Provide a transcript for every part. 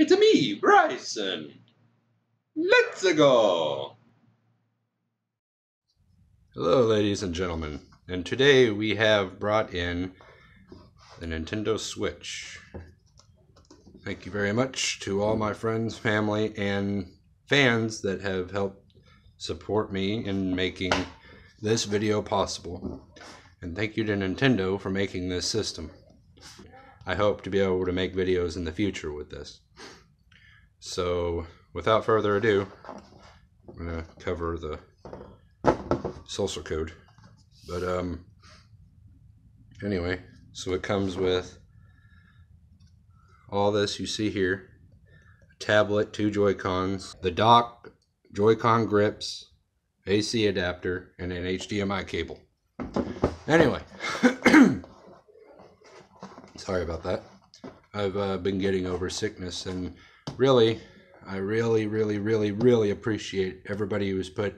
It's me, Bryson. Let's go. Hello, ladies and gentlemen, and today we have brought in the Nintendo Switch. Thank you very much to all my friends, family, and fans that have helped support me in making this video possible. And thank you to Nintendo for making this system. I hope to be able to make videos in the future with this. So, without further ado, I'm going to cover the social code. But, um, anyway, so it comes with all this you see here a tablet, two Joy-Cons, the dock, Joy-Con grips, AC adapter, and an HDMI cable. Anyway, sorry about that. I've uh, been getting over sickness, and really, I really, really, really, really appreciate everybody who's put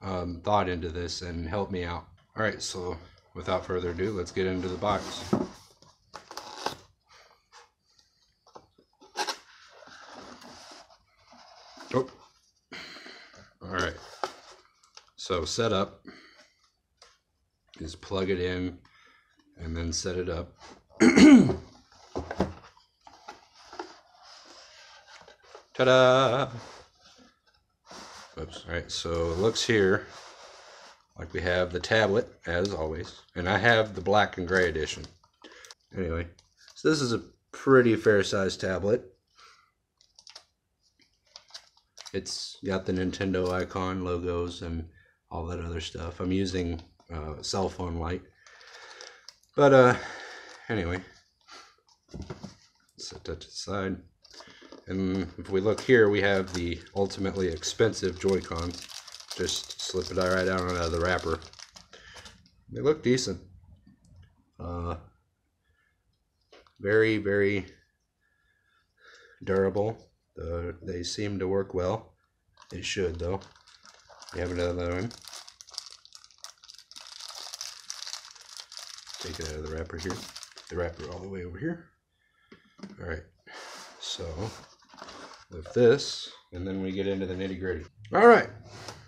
um, thought into this and helped me out. All right, so without further ado, let's get into the box. Oh, all right. So setup is plug it in and then set it up. Ta-da! Oops. All right, so it looks here like we have the tablet, as always, and I have the black and gray edition. Anyway, so this is a pretty fair-sized tablet. It's got the Nintendo icon, logos, and all that other stuff. I'm using uh, cell phone light. But, uh, anyway, set that to the side. And if we look here, we have the ultimately expensive Joy-Con. Just slip it right out of the wrapper. They look decent. Uh, very, very durable. Uh, they seem to work well. It should, though. We have another one. Take it out of the wrapper here. The wrapper all the way over here. All right. So with this, and then we get into the nitty gritty. All right,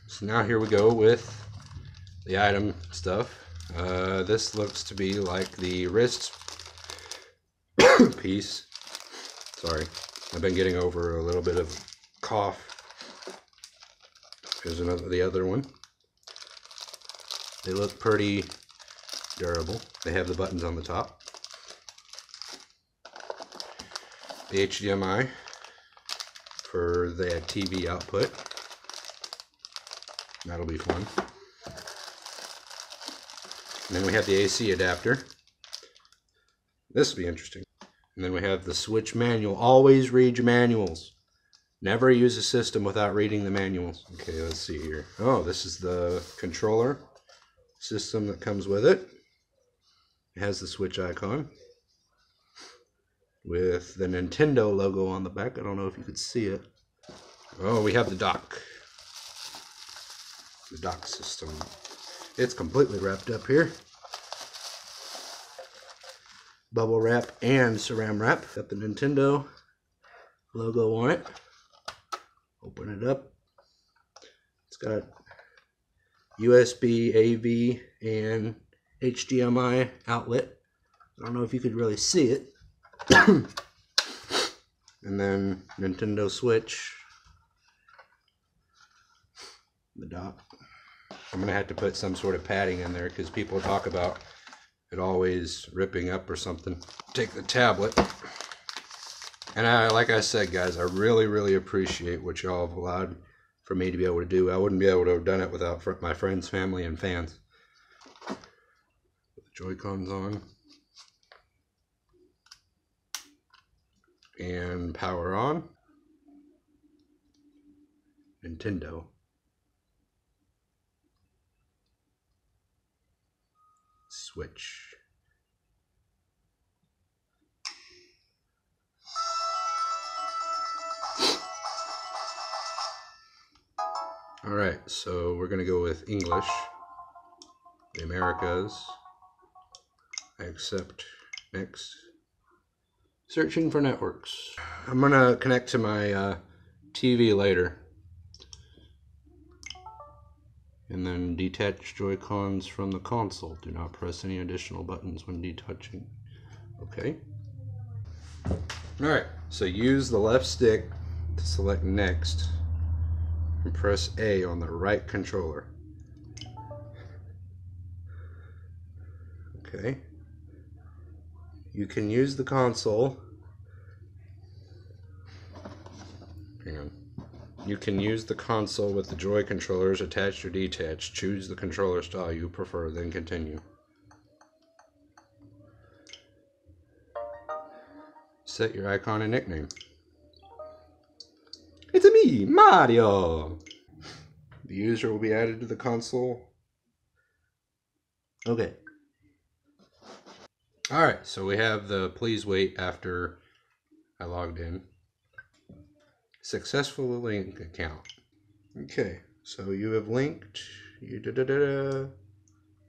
so now here we go with the item stuff. Uh, this looks to be like the wrist piece. Sorry, I've been getting over a little bit of cough. Here's another, the other one. They look pretty durable. They have the buttons on the top. The HDMI for the TV output. That'll be fun. And then we have the AC adapter. This will be interesting. And then we have the switch manual. Always read your manuals. Never use a system without reading the manuals. Okay, let's see here. Oh, this is the controller system that comes with it. It has the switch icon with the Nintendo logo on the back. I don't know if you could see it. Oh, we have the dock. The dock system. It's completely wrapped up here. Bubble wrap and saran wrap. Got the Nintendo logo on it. Open it up. It's got USB, AV, and HDMI outlet. I don't know if you could really see it. and then Nintendo Switch. The dock. I'm going to have to put some sort of padding in there because people talk about it always ripping up or something. Take the tablet. And I, like I said, guys, I really, really appreciate what y'all have allowed for me to be able to do. I wouldn't be able to have done it without my friends, family, and fans. Joy-Cons on. And power on. Nintendo. Switch. All right, so we're going to go with English, the Americas. I accept next Searching for networks. I'm gonna connect to my uh, TV later. And then detach Joy-Cons from the console. Do not press any additional buttons when detaching. Okay. Alright, so use the left stick to select next and press A on the right controller. Okay. You can use the console. Hang on. You can use the console with the Joy controllers attached or detached. Choose the controller style you prefer, then continue. Set your icon and nickname. It's a me, Mario! The user will be added to the console. Okay. Alright, so we have the please wait after I logged in. Successful link account. Okay, so you have linked. You da da da da.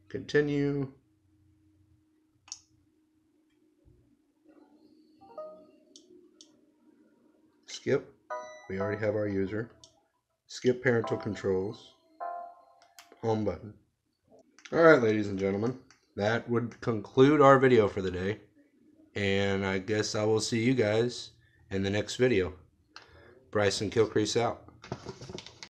Continue. Skip. We already have our user. Skip parental controls. Home button. Alright, ladies and gentlemen. That would conclude our video for the day. And I guess I will see you guys in the next video. Bryson Kilcrease out.